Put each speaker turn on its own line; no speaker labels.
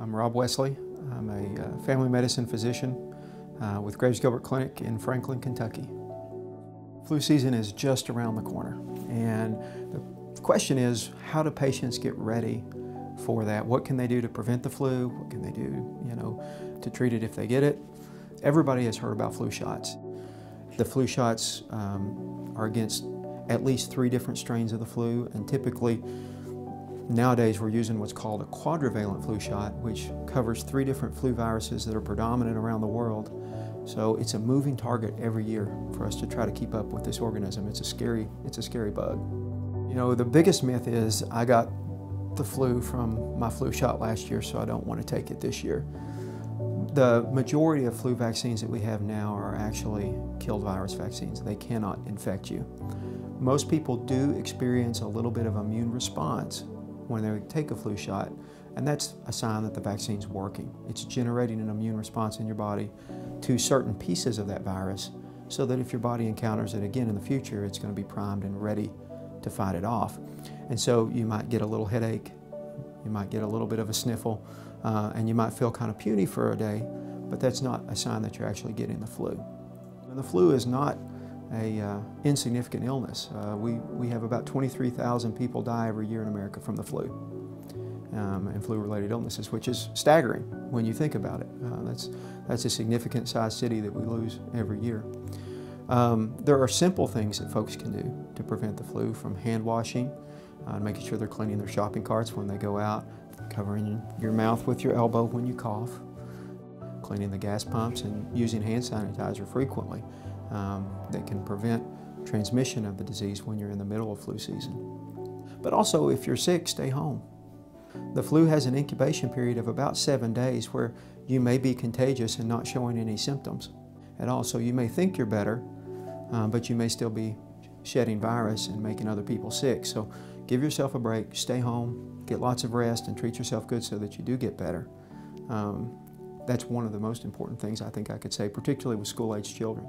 I'm Rob Wesley. I'm a uh, family medicine physician uh, with Graves Gilbert Clinic in Franklin, Kentucky. Flu season is just around the corner, and the question is how do patients get ready for that? What can they do to prevent the flu? What can they do, you know, to treat it if they get it? Everybody has heard about flu shots. The flu shots um, are against at least three different strains of the flu, and typically Nowadays, we're using what's called a quadrivalent flu shot, which covers three different flu viruses that are predominant around the world. So it's a moving target every year for us to try to keep up with this organism. It's a scary, it's a scary bug. You know, the biggest myth is I got the flu from my flu shot last year, so I don't want to take it this year. The majority of flu vaccines that we have now are actually killed virus vaccines. They cannot infect you. Most people do experience a little bit of immune response when they take a flu shot, and that's a sign that the vaccine's working. It's generating an immune response in your body to certain pieces of that virus so that if your body encounters it again in the future, it's going to be primed and ready to fight it off. And so you might get a little headache, you might get a little bit of a sniffle, uh, and you might feel kind of puny for a day, but that's not a sign that you're actually getting the flu. And the flu is not a uh, insignificant illness. Uh, we, we have about 23,000 people die every year in America from the flu um, and flu-related illnesses, which is staggering when you think about it. Uh, that's, that's a significant sized city that we lose every year. Um, there are simple things that folks can do to prevent the flu from hand washing, uh, making sure they're cleaning their shopping carts when they go out, covering your mouth with your elbow when you cough, cleaning the gas pumps and using hand sanitizer frequently um, that can prevent transmission of the disease when you're in the middle of flu season. But also, if you're sick, stay home. The flu has an incubation period of about seven days where you may be contagious and not showing any symptoms at all. So you may think you're better, um, but you may still be shedding virus and making other people sick. So give yourself a break, stay home, get lots of rest, and treat yourself good so that you do get better. Um, that's one of the most important things I think I could say, particularly with school-aged children.